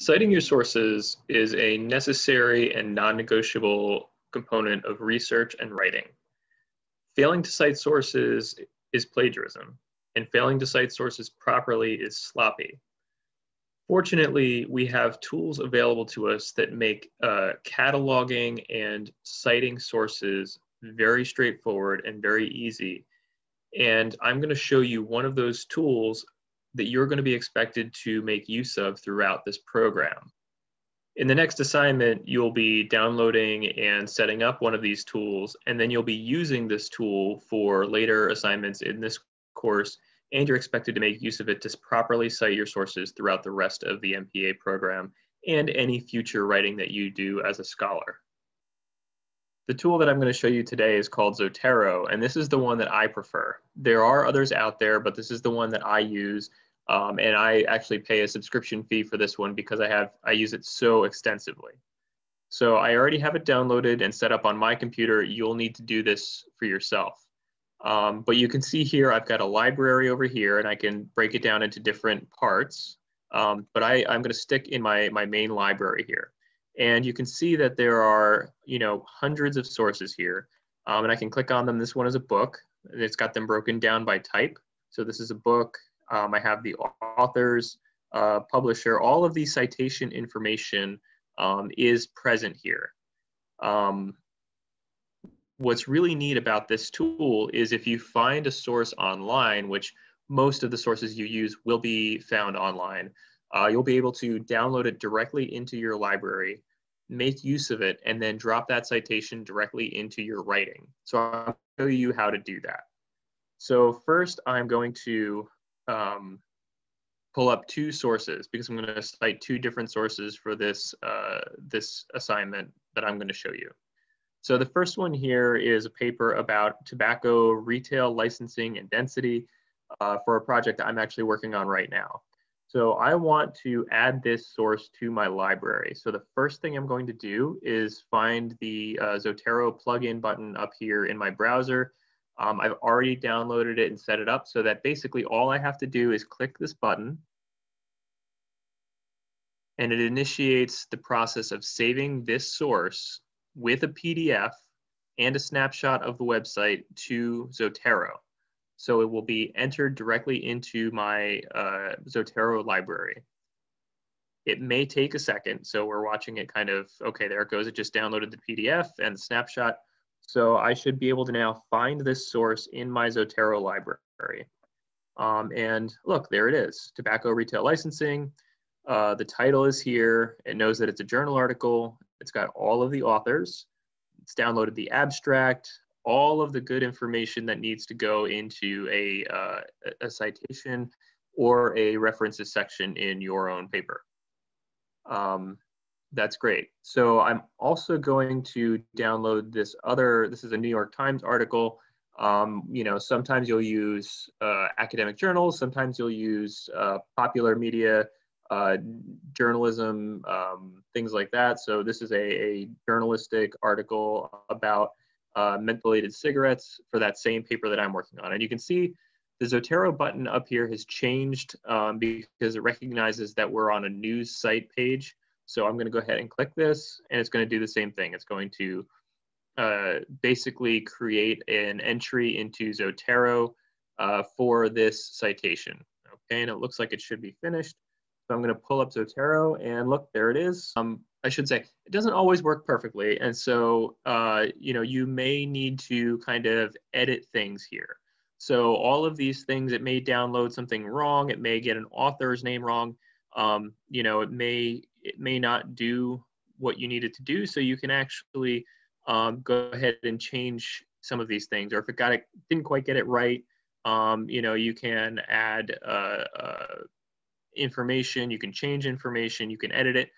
Citing your sources is a necessary and non-negotiable component of research and writing. Failing to cite sources is plagiarism, and failing to cite sources properly is sloppy. Fortunately, we have tools available to us that make uh, cataloging and citing sources very straightforward and very easy. And I'm going to show you one of those tools that you're going to be expected to make use of throughout this program. In the next assignment, you'll be downloading and setting up one of these tools, and then you'll be using this tool for later assignments in this course, and you're expected to make use of it to properly cite your sources throughout the rest of the MPA program and any future writing that you do as a scholar. The tool that I'm going to show you today is called Zotero, and this is the one that I prefer. There are others out there, but this is the one that I use, um, and I actually pay a subscription fee for this one because I have I use it so extensively. So I already have it downloaded and set up on my computer. You'll need to do this for yourself. Um, but you can see here, I've got a library over here, and I can break it down into different parts. Um, but I, I'm going to stick in my, my main library here. And you can see that there are, you know, hundreds of sources here. Um, and I can click on them. This one is a book. It's got them broken down by type. So this is a book. Um, I have the authors, uh, publisher. All of the citation information um, is present here. Um, what's really neat about this tool is if you find a source online, which most of the sources you use will be found online, uh, you'll be able to download it directly into your library, make use of it, and then drop that citation directly into your writing. So I'll show you how to do that. So first I'm going to um, pull up two sources because I'm going to cite two different sources for this, uh, this assignment that I'm going to show you. So the first one here is a paper about tobacco retail licensing and density uh, for a project I'm actually working on right now. So I want to add this source to my library. So the first thing I'm going to do is find the uh, Zotero plugin button up here in my browser. Um, I've already downloaded it and set it up so that basically all I have to do is click this button and it initiates the process of saving this source with a PDF and a snapshot of the website to Zotero. So it will be entered directly into my uh, Zotero library. It may take a second. So we're watching it kind of, okay, there it goes. It just downloaded the PDF and the snapshot. So I should be able to now find this source in my Zotero library. Um, and look, there it is, tobacco retail licensing. Uh, the title is here. It knows that it's a journal article. It's got all of the authors. It's downloaded the abstract, all of the good information that needs to go into a, uh, a citation or a references section in your own paper. Um, that's great. So I'm also going to download this other, this is a New York Times article. Um, you know, sometimes you'll use uh, academic journals, sometimes you'll use uh, popular media, uh, journalism, um, things like that. So this is a, a journalistic article about uh, mentholated cigarettes for that same paper that I'm working on. And you can see the Zotero button up here has changed um, because it recognizes that we're on a news site page. So I'm gonna go ahead and click this and it's gonna do the same thing. It's going to uh, basically create an entry into Zotero uh, for this citation. Okay, and it looks like it should be finished. So I'm gonna pull up Zotero and look, there it is. Um, I should say, it doesn't always work perfectly. And so, uh, you know, you may need to kind of edit things here. So all of these things, it may download something wrong. It may get an author's name wrong. Um, you know, it may, it may not do what you need it to do. So you can actually um, go ahead and change some of these things. Or if it got it, didn't quite get it right, um, you know, you can add uh, uh, information, you can change information, you can edit it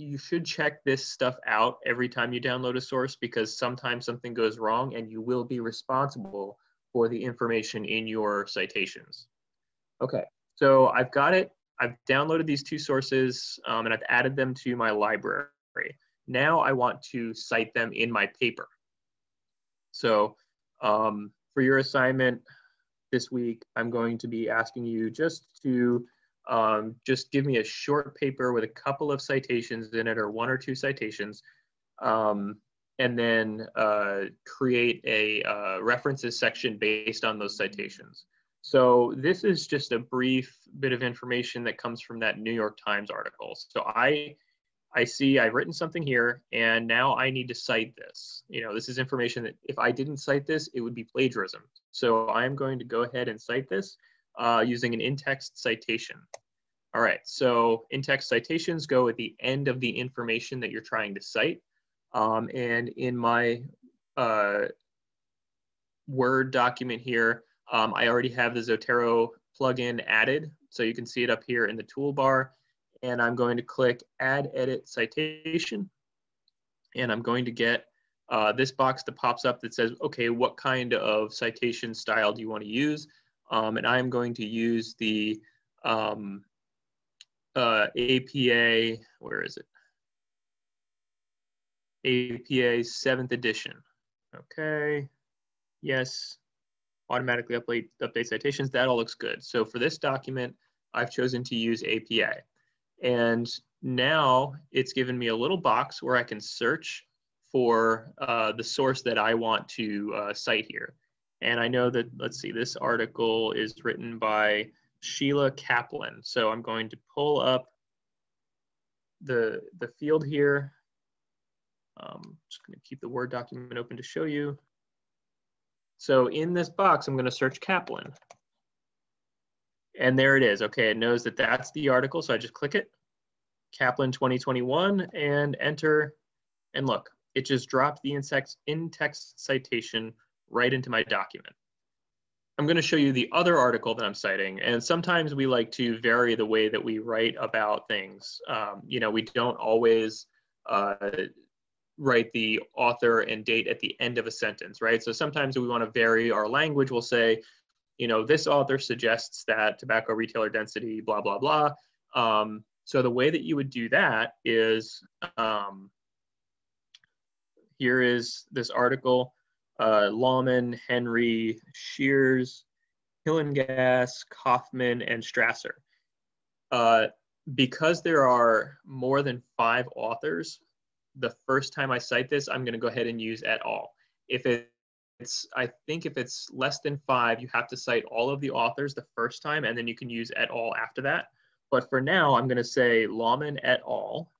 you should check this stuff out every time you download a source because sometimes something goes wrong and you will be responsible for the information in your citations. Okay, so I've got it. I've downloaded these two sources um, and I've added them to my library. Now I want to cite them in my paper. So um, for your assignment this week, I'm going to be asking you just to um, just give me a short paper with a couple of citations in it or one or two citations, um, and then uh, create a uh, references section based on those citations. So this is just a brief bit of information that comes from that New York Times article. So I, I see I've written something here and now I need to cite this. You know, this is information that if I didn't cite this, it would be plagiarism. So I'm going to go ahead and cite this uh, using an in-text citation. All right, so in-text citations go at the end of the information that you're trying to cite. Um, and in my uh, Word document here, um, I already have the Zotero plugin added, so you can see it up here in the toolbar. And I'm going to click Add Edit Citation. And I'm going to get uh, this box that pops up that says, okay, what kind of citation style do you want to use? Um, and I'm going to use the um, uh, APA, where is it? APA 7th edition. Okay, yes, automatically update, update citations. That all looks good. So for this document, I've chosen to use APA. And now it's given me a little box where I can search for uh, the source that I want to uh, cite here. And I know that, let's see, this article is written by Sheila Kaplan. So I'm going to pull up the, the field here. Um, just gonna keep the Word document open to show you. So in this box, I'm gonna search Kaplan. And there it is. Okay, it knows that that's the article, so I just click it. Kaplan 2021 and enter. And look, it just dropped the in-text citation right into my document. I'm going to show you the other article that I'm citing. And sometimes we like to vary the way that we write about things. Um, you know, we don't always uh, write the author and date at the end of a sentence, right? So sometimes we want to vary our language. We'll say, you know, this author suggests that tobacco retailer density, blah, blah, blah. Um, so the way that you would do that is, um, here is this article uh, Laumann, Henry, Shears, Hillengass, Kaufman, and Strasser. Uh, because there are more than five authors, the first time I cite this, I'm going to go ahead and use et al. If it's, I think if it's less than five, you have to cite all of the authors the first time, and then you can use et al. after that. But for now, I'm going to say Laumann et al.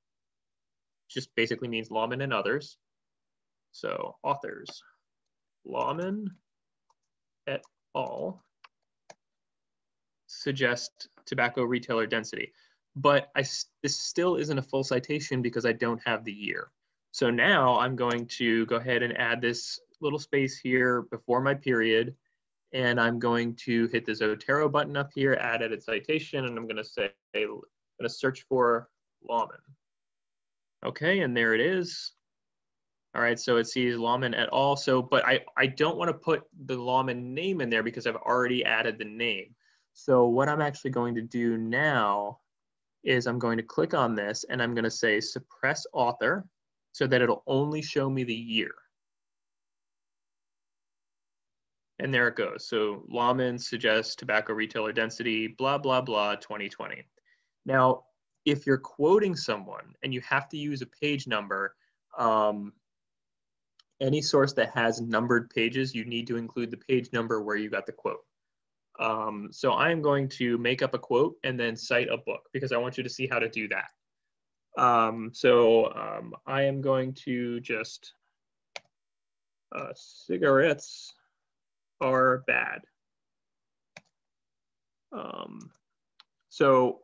Just basically means Laumann and others. So authors. Laumann et al. suggest tobacco retailer density. But I, this still isn't a full citation because I don't have the year. So now I'm going to go ahead and add this little space here before my period. And I'm going to hit the Zotero button up here, add edit citation, and I'm gonna say, I'm gonna search for Laumann. Okay, and there it is. All right, so it sees Laumann et al. So, but I, I don't want to put the Laumann name in there because I've already added the name. So what I'm actually going to do now is I'm going to click on this and I'm going to say suppress author so that it'll only show me the year. And there it goes. So Laumann suggests tobacco retailer density, blah, blah, blah, 2020. Now, if you're quoting someone and you have to use a page number, um, any source that has numbered pages, you need to include the page number where you got the quote. Um, so I'm going to make up a quote and then cite a book because I want you to see how to do that. Um, so um, I am going to just, uh, cigarettes are bad. Um, so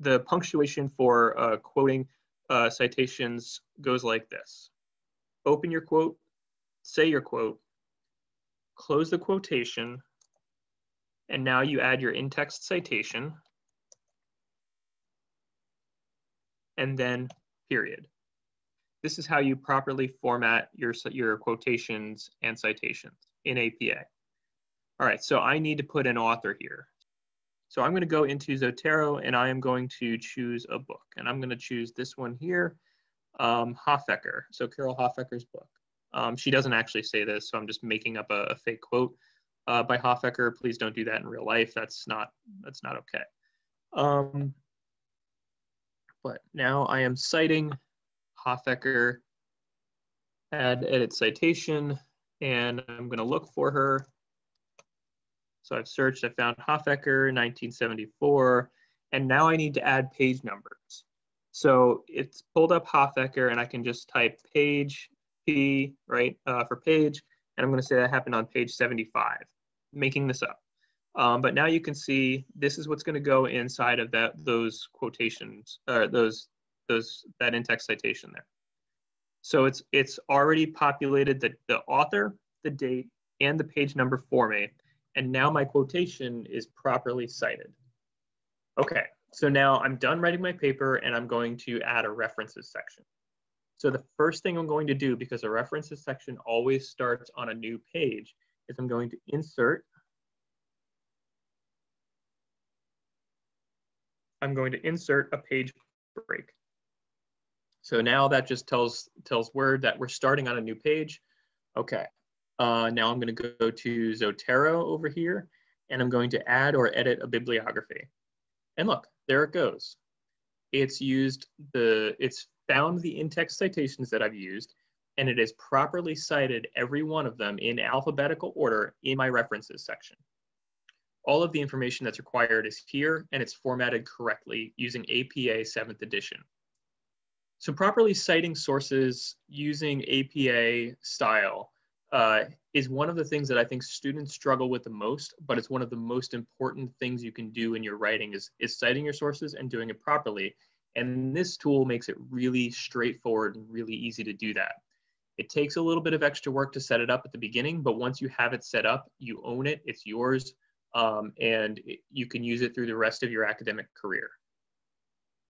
the punctuation for uh, quoting uh, citations goes like this open your quote, say your quote, close the quotation, and now you add your in-text citation, and then period. This is how you properly format your, your quotations and citations in APA. All right, so I need to put an author here. So I'm gonna go into Zotero and I am going to choose a book. And I'm gonna choose this one here um, Hoffecker, so Carol Hoffecker's book. Um, she doesn't actually say this, so I'm just making up a, a fake quote uh, by Hoffecker. Please don't do that in real life. That's not that's not okay. Um, but now I am citing Hoffecker, add edit citation, and I'm going to look for her. So I've searched, I found Hoffecker, 1974, and now I need to add page numbers. So it's pulled up Hoffecker, and I can just type page P, right, uh, for page, and I'm going to say that happened on page 75, making this up. Um, but now you can see this is what's going to go inside of that those quotations, or those those that in-text citation there. So it's it's already populated the, the author, the date, and the page number for me. And now my quotation is properly cited. Okay, so now I'm done writing my paper and I'm going to add a references section. So the first thing I'm going to do, because a references section always starts on a new page, is I'm going to insert I'm going to insert a page break. So now that just tells, tells Word that we're starting on a new page. Okay, uh, now I'm going to go to Zotero over here, and I'm going to add or edit a bibliography. And look, there it goes. It's used the, it's found the in-text citations that I've used, and it has properly cited every one of them in alphabetical order in my references section. All of the information that's required is here and it's formatted correctly using APA 7th edition. So properly citing sources using APA style uh, is one of the things that I think students struggle with the most, but it's one of the most important things you can do in your writing is, is citing your sources and doing it properly. And this tool makes it really straightforward and really easy to do that. It takes a little bit of extra work to set it up at the beginning, but once you have it set up, you own it, it's yours um, and you can use it through the rest of your academic career.